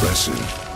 impressive.